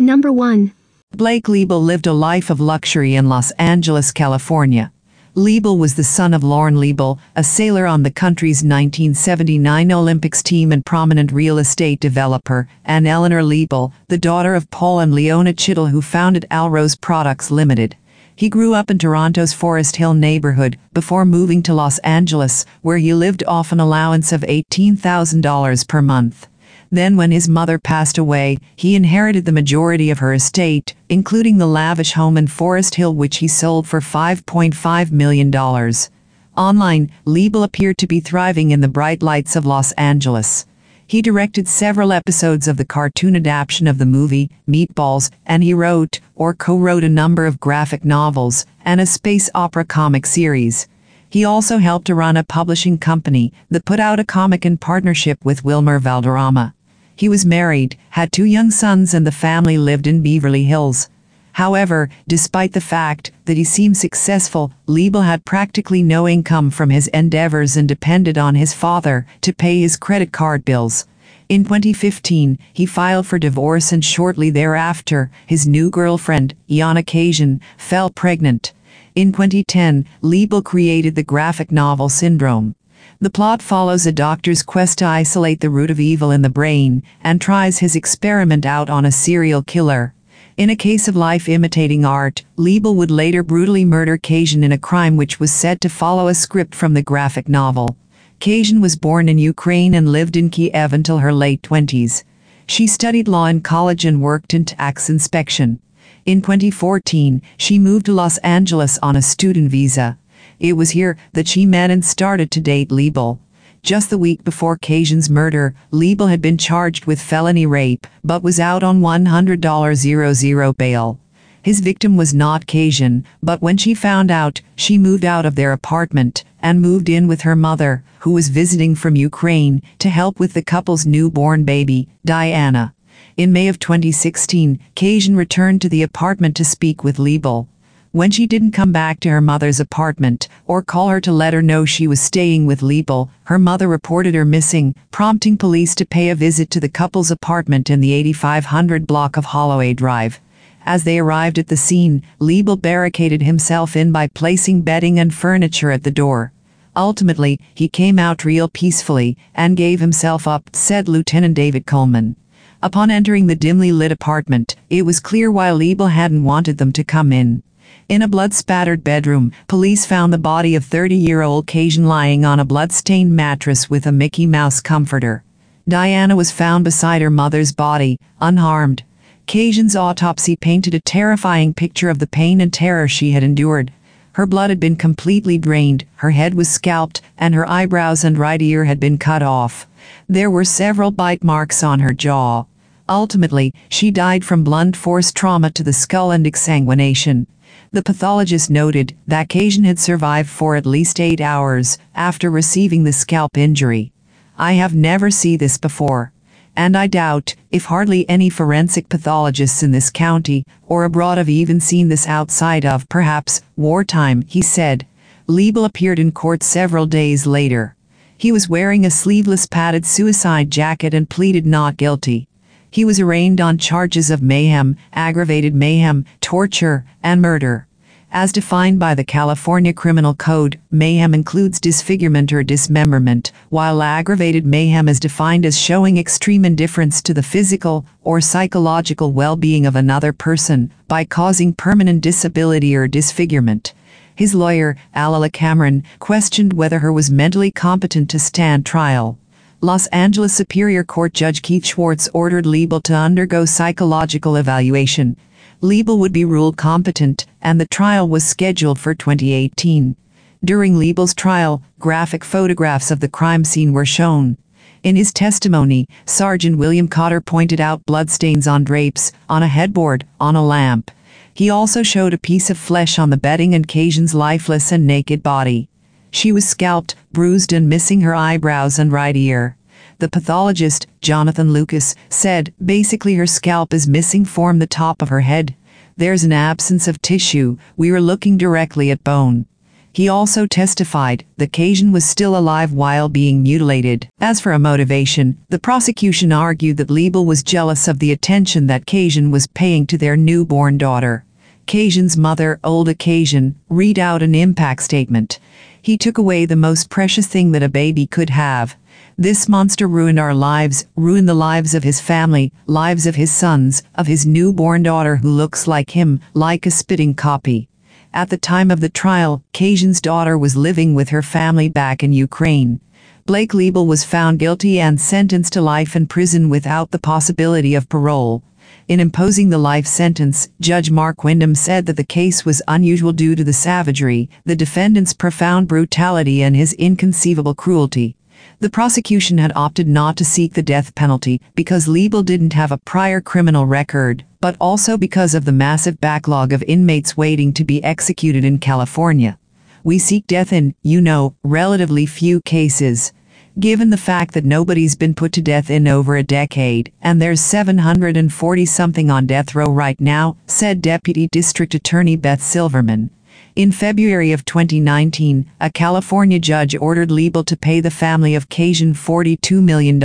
Number 1. Blake Leibel lived a life of luxury in Los Angeles, California. Leibel was the son of Lorne Leibel, a sailor on the country's 1979 Olympics team and prominent real estate developer, and Eleanor Leibel, the daughter of Paul and Leona Chittle who founded Alros Products Limited. He grew up in Toronto's Forest Hill neighborhood before moving to Los Angeles, where he lived off an allowance of $18,000 per month. Then when his mother passed away, he inherited the majority of her estate, including the lavish home in Forest Hill which he sold for $5.5 million. Online, Leibel appeared to be thriving in the bright lights of Los Angeles. He directed several episodes of the cartoon adaptation of the movie, Meatballs, and he wrote or co-wrote a number of graphic novels and a space opera comic series. He also helped to run a publishing company that put out a comic in partnership with Wilmer Valderrama. He was married, had two young sons and the family lived in Beverly Hills. However, despite the fact that he seemed successful, Leibel had practically no income from his endeavors and depended on his father to pay his credit card bills. In 2015, he filed for divorce and shortly thereafter, his new girlfriend, Iana Kasian, fell pregnant. In 2010, Leibel created the graphic novel Syndrome. The plot follows a doctor's quest to isolate the root of evil in the brain and tries his experiment out on a serial killer. In a case of life imitating art, Leibel would later brutally murder Kasian in a crime which was said to follow a script from the graphic novel. Kasian was born in Ukraine and lived in Kiev until her late 20s. She studied law in college and worked in tax inspection. In 2014, she moved to Los Angeles on a student visa. It was here that she met and started to date Leibel. Just the week before Kasian's murder, Leibel had been charged with felony rape, but was out on $100.00 bail. His victim was not Kasian, but when she found out, she moved out of their apartment and moved in with her mother, who was visiting from Ukraine, to help with the couple's newborn baby, Diana. In May of 2016, Kasian returned to the apartment to speak with Leibel. When she didn't come back to her mother's apartment or call her to let her know she was staying with Leibel, her mother reported her missing, prompting police to pay a visit to the couple's apartment in the 8500 block of Holloway Drive. As they arrived at the scene, Leibel barricaded himself in by placing bedding and furniture at the door. Ultimately, he came out real peacefully and gave himself up, said Lieutenant David Coleman. Upon entering the dimly lit apartment, it was clear why Leibel hadn't wanted them to come in. In a blood-spattered bedroom, police found the body of 30-year-old Kasian lying on a blood-stained mattress with a Mickey Mouse comforter. Diana was found beside her mother's body, unharmed. Kasian's autopsy painted a terrifying picture of the pain and terror she had endured. Her blood had been completely drained, her head was scalped, and her eyebrows and right ear had been cut off. There were several bite marks on her jaw. Ultimately, she died from blunt force trauma to the skull and exsanguination. The pathologist noted that Kasian had survived for at least eight hours after receiving the scalp injury. I have never seen this before. And I doubt if hardly any forensic pathologists in this county or abroad have even seen this outside of, perhaps, wartime, he said. Leibel appeared in court several days later. He was wearing a sleeveless padded suicide jacket and pleaded not guilty. He was arraigned on charges of mayhem, aggravated mayhem, torture, and murder. As defined by the California Criminal Code, mayhem includes disfigurement or dismemberment, while aggravated mayhem is defined as showing extreme indifference to the physical or psychological well-being of another person by causing permanent disability or disfigurement. His lawyer, Alala Cameron, questioned whether her was mentally competent to stand trial. Los Angeles Superior Court Judge Keith Schwartz ordered Leibel to undergo psychological evaluation. Leibel would be ruled competent, and the trial was scheduled for 2018. During Leibel's trial, graphic photographs of the crime scene were shown. In his testimony, Sergeant William Cotter pointed out bloodstains on drapes, on a headboard, on a lamp. He also showed a piece of flesh on the bedding and Kasian's lifeless and naked body. She was scalped, bruised and missing her eyebrows and right ear. The pathologist, Jonathan Lucas, said basically her scalp is missing from the top of her head. There's an absence of tissue, we were looking directly at bone. He also testified that Kasian was still alive while being mutilated. As for a motivation, the prosecution argued that Leibel was jealous of the attention that Kasian was paying to their newborn daughter. Kasian's mother, Olga Kasian, read out an impact statement. He took away the most precious thing that a baby could have. This monster ruined our lives, ruined the lives of his family, lives of his sons, of his newborn daughter who looks like him, like a spitting copy. At the time of the trial, Kasian's daughter was living with her family back in Ukraine. Blake Leibel was found guilty and sentenced to life in prison without the possibility of parole. In imposing the life sentence, Judge Mark Windham said that the case was unusual due to the savagery, the defendant's profound brutality and his inconceivable cruelty. The prosecution had opted not to seek the death penalty because Leibel didn't have a prior criminal record, but also because of the massive backlog of inmates waiting to be executed in California. We seek death in, you know, relatively few cases. Given the fact that nobody's been put to death in over a decade, and there's 740 something on death row right now, said Deputy District Attorney Beth Silverman. In February of 2019, a California judge ordered Leibel to pay the family of Kasian $42 million.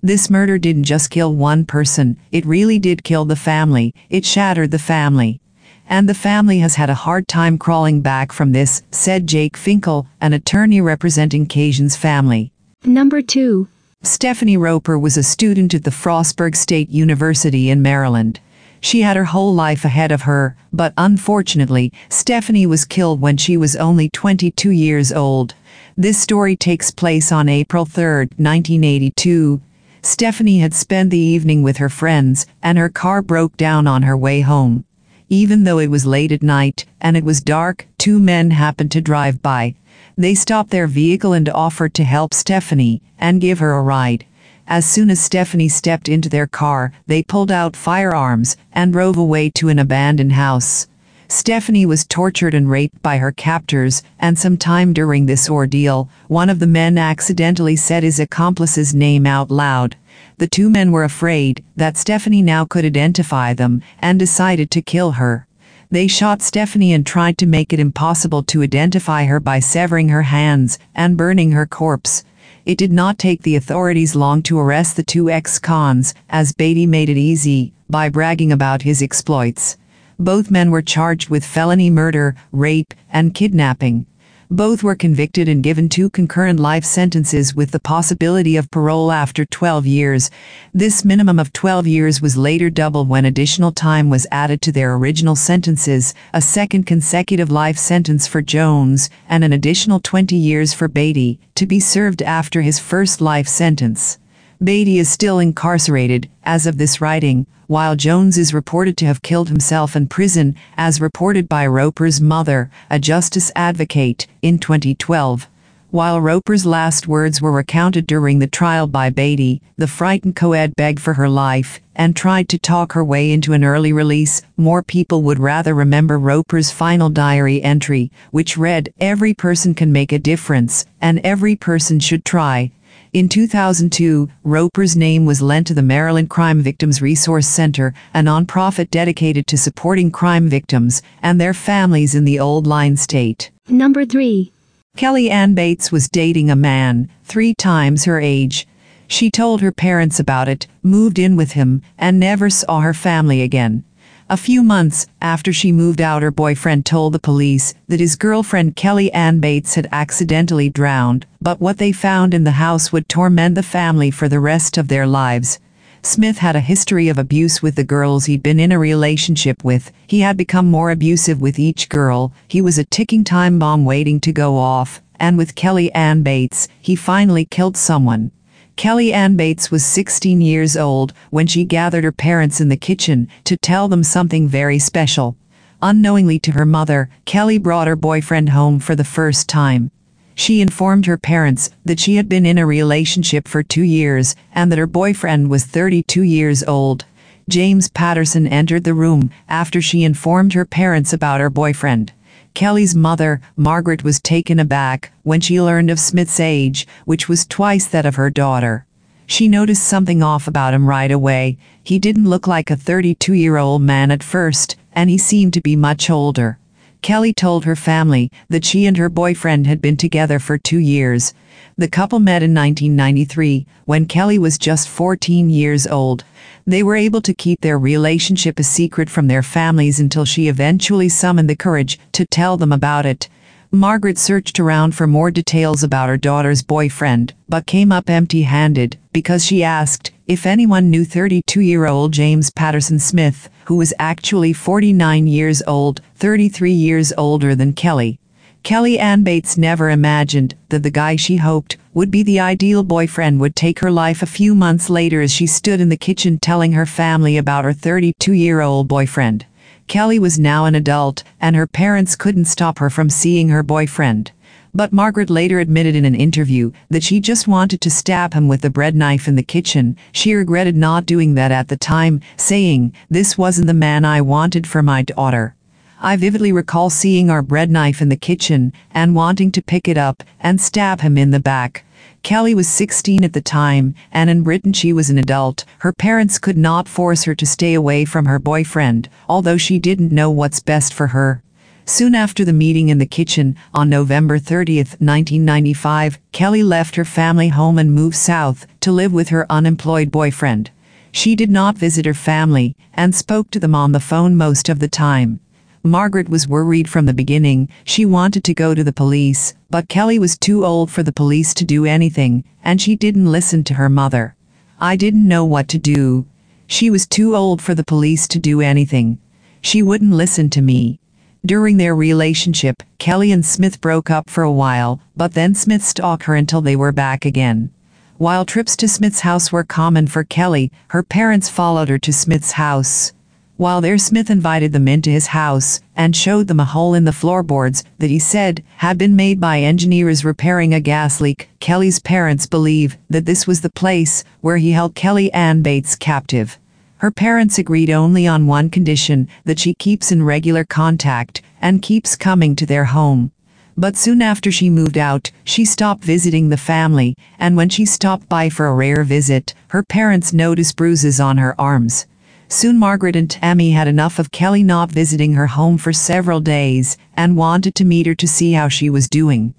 This murder didn't just kill one person, it really did kill the family, it shattered the family. And the family has had a hard time crawling back from this, said Jake Finkel, an attorney representing Kasian's family. Number 2. Stephanie Roper was a student at the Frostburg State University in Maryland. She had her whole life ahead of her, but unfortunately, Stephanie was killed when she was only 22 years old. This story takes place on April 3, 1982. Stephanie had spent the evening with her friends, and her car broke down on her way home. Even though it was late at night, and it was dark, two men happened to drive by. They stopped their vehicle and offered to help Stephanie, and give her a ride. As soon as Stephanie stepped into their car, they pulled out firearms and drove away to an abandoned house. Stephanie was tortured and raped by her captors, and sometime during this ordeal, one of the men accidentally said his accomplice's name out loud. The two men were afraid that Stephanie now could identify them and decided to kill her. They shot Stephanie and tried to make it impossible to identify her by severing her hands and burning her corpse. It did not take the authorities long to arrest the two ex-cons, as Beatty made it easy, by bragging about his exploits. Both men were charged with felony murder, rape, and kidnapping. Both were convicted and given two concurrent life sentences with the possibility of parole after 12 years. This minimum of 12 years was later doubled when additional time was added to their original sentences, a second consecutive life sentence for Jones, and an additional 20 years for Beatty, to be served after his first life sentence. Beatty is still incarcerated, as of this writing, while Jones is reported to have killed himself in prison, as reported by Roper's mother, a justice advocate, in 2012. While Roper's last words were recounted during the trial by Beatty, the frightened co-ed begged for her life and tried to talk her way into an early release. More people would rather remember Roper's final diary entry, which read, Every person can make a difference, and every person should try. In 2002, Roper's name was lent to the Maryland Crime Victims Resource Center, a nonprofit dedicated to supporting crime victims and their families in the Old Line State. Number 3. Kelly Anne Bates was dating a man, three times her age. She told her parents about it, moved in with him, and never saw her family again. A few months after she moved out, her boyfriend told the police that his girlfriend Kelly Anne Bates had accidentally drowned, but what they found in the house would torment the family for the rest of their lives. Smith had a history of abuse with the girls he'd been in a relationship with. He had become more abusive with each girl. He was a ticking time bomb waiting to go off. And with Kelly Anne Bates, he finally killed someone. Kelly Anne Bates was 16 years old when she gathered her parents in the kitchen to tell them something very special. Unknowingly to her mother, Kelly brought her boyfriend home for the first time. She informed her parents that she had been in a relationship for two years and that her boyfriend was 32 years old. James Patterson entered the room after she informed her parents about her boyfriend. Kelly's mother, Margaret, was taken aback when she learned of Smith's age, which was twice that of her daughter. She noticed something off about him right away. He didn't look like a 32 year old man at first, and he seemed to be much older. Kelly told her family that she and her boyfriend had been together for two years. The couple met in 1993 when Kelly was just 14 years old. They were able to keep their relationship a secret from their families until she eventually summoned the courage to tell them about it. Margaret searched around for more details about her daughter's boyfriend, but came up empty-handed because she asked if anyone knew 32-year-old James Patterson Smith, who was actually 49 years old, 33 years older than Kelly. Kelly Anne Bates never imagined that the guy she hoped would be the ideal boyfriend would take her life a few months later as she stood in the kitchen telling her family about her 32-year-old boyfriend. Kelly was now an adult, and her parents couldn't stop her from seeing her boyfriend. But Margaret later admitted in an interview that she just wanted to stab him with the bread knife in the kitchen. She regretted not doing that at the time, saying, This wasn't the man I wanted for my daughter. I vividly recall seeing our bread knife in the kitchen and wanting to pick it up and stab him in the back. Kelly was 16 at the time, and in Britain she was an adult. Her parents could not force her to stay away from her boyfriend, although she didn't know what's best for her. Soon after the meeting in the kitchen, on November 30, 1995, Kelly left her family home and moved south to live with her unemployed boyfriend. She did not visit her family and spoke to them on the phone most of the time. Margaret was worried from the beginning. She wanted to go to the police, but Kelly was too old for the police to do anything, and she didn't listen to her mother. I didn't know what to do. She was too old for the police to do anything. She wouldn't listen to me. During their relationship, Kelly and Smith broke up for a while, but then Smith stalked her until they were back again. While trips to Smith's house were common for Kelly, her parents followed her to Smith's house. While there Smith invited them into his house and showed them a hole in the floorboards that he said had been made by engineers repairing a gas leak. Kelly's parents believe that this was the place where he held Kelly Anne Bates captive. Her parents agreed only on one condition, that she keeps in regular contact and keeps coming to their home. But soon after she moved out, she stopped visiting the family, and when she stopped by for a rare visit, her parents noticed bruises on her arms. Soon Margaret and Tammy had enough of Kelly not visiting her home for several days and wanted to meet her to see how she was doing.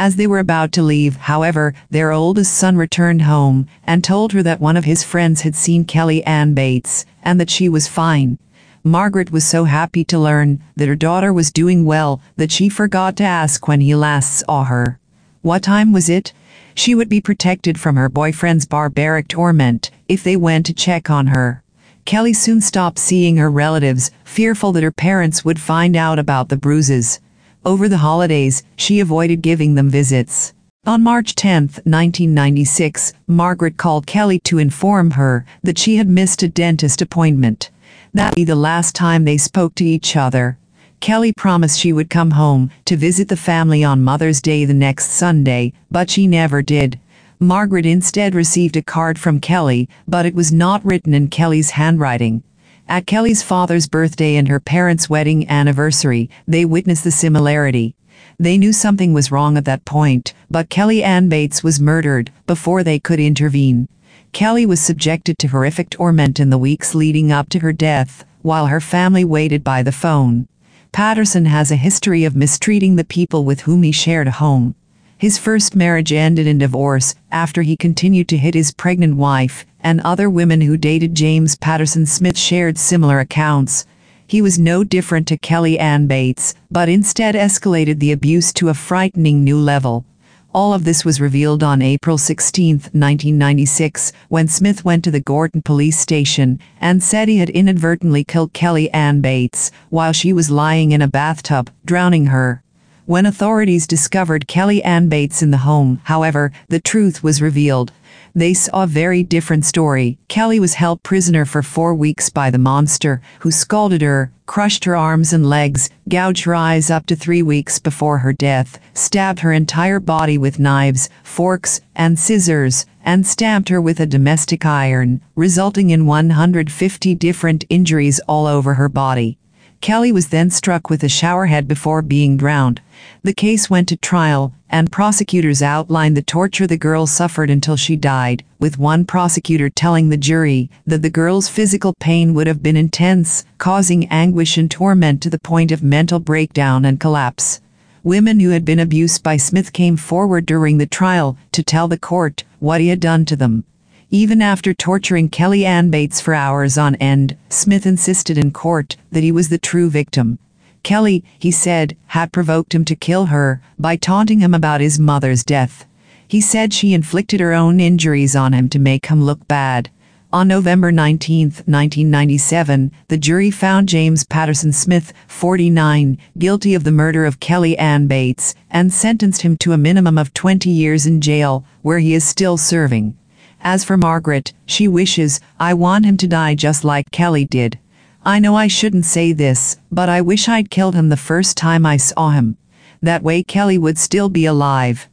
As they were about to leave, however, their oldest son returned home and told her that one of his friends had seen Kelly Anne Bates and that she was fine. Margaret was so happy to learn that her daughter was doing well that she forgot to ask when he last saw her. What time was it? She would be protected from her boyfriend's barbaric torment if they went to check on her. Kelly soon stopped seeing her relatives, fearful that her parents would find out about the bruises. Over the holidays, she avoided giving them visits. On March 10, 1996, Margaret called Kelly to inform her that she had missed a dentist appointment. That'd be the last time they spoke to each other. Kelly promised she would come home to visit the family on Mother's Day the next Sunday, but she never did. Margaret instead received a card from Kelly, but it was not written in Kelly's handwriting. At Kelly's father's birthday and her parents' wedding anniversary, they witnessed the similarity. They knew something was wrong at that point, but Kelly Anne Bates was murdered before they could intervene. Kelly was subjected to horrific torment in the weeks leading up to her death, while her family waited by the phone. Patterson has a history of mistreating the people with whom he shared a home. His first marriage ended in divorce after he continued to hit his pregnant wife, and other women who dated James Patterson Smith shared similar accounts. He was no different to Kelly Anne Bates, but instead escalated the abuse to a frightening new level. All of this was revealed on April 16, 1996, when Smith went to the Gorton police station and said he had inadvertently killed Kelly Anne Bates while she was lying in a bathtub, drowning her. When authorities discovered Kelly Anne Bates in the home, however, the truth was revealed. They saw a very different story. Kelly was held prisoner for four weeks by the monster, who scalded her, crushed her arms and legs, gouged her eyes up to three weeks before her death, stabbed her entire body with knives, forks, and scissors, and stamped her with a domestic iron, resulting in 150 different injuries all over her body. Kelly was then struck with a showerhead before being drowned. The case went to trial, and prosecutors outlined the torture the girl suffered until she died, with one prosecutor telling the jury that the girl's physical pain would have been intense, causing anguish and torment to the point of mental breakdown and collapse. Women who had been abused by Smith came forward during the trial to tell the court what he had done to them. Even after torturing Kelly Anne Bates for hours on end, Smith insisted in court that he was the true victim. Kelly, he said, had provoked him to kill her by taunting him about his mother's death. He said she inflicted her own injuries on him to make him look bad. On November 19, 1997, the jury found James Patterson Smith, 49, guilty of the murder of Kelly Anne Bates and sentenced him to a minimum of 20 years in jail, where he is still serving. As for Margaret, she wishes, I want him to die just like Kelly did. I know I shouldn't say this, but I wish I'd killed him the first time I saw him. That way Kelly would still be alive.